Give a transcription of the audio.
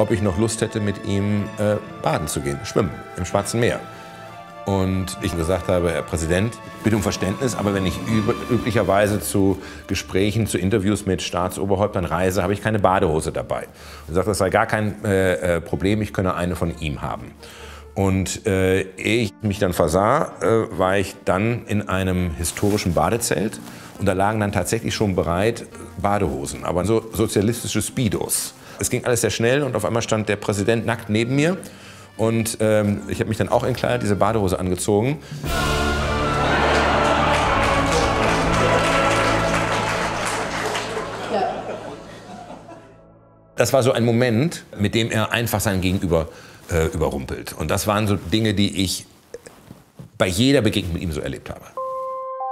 ob ich noch Lust hätte, mit ihm äh, baden zu gehen, schwimmen im Schwarzen Meer. Und ich gesagt habe, Herr Präsident, bitte um Verständnis, aber wenn ich üblicherweise zu Gesprächen, zu Interviews mit Staatsoberhäuptern reise, habe ich keine Badehose dabei. Und sagt, das sei gar kein äh, äh, Problem, ich könne eine von ihm haben. Und äh, ehe ich mich dann versah, äh, war ich dann in einem historischen Badezelt und da lagen dann tatsächlich schon bereit Badehosen, aber so sozialistische Speedos. Es ging alles sehr schnell und auf einmal stand der Präsident nackt neben mir und ähm, ich habe mich dann auch entkleidet, diese Badehose angezogen. Das war so ein Moment, mit dem er einfach sein Gegenüber äh, überrumpelt. Und das waren so Dinge, die ich bei jeder Begegnung mit ihm so erlebt habe.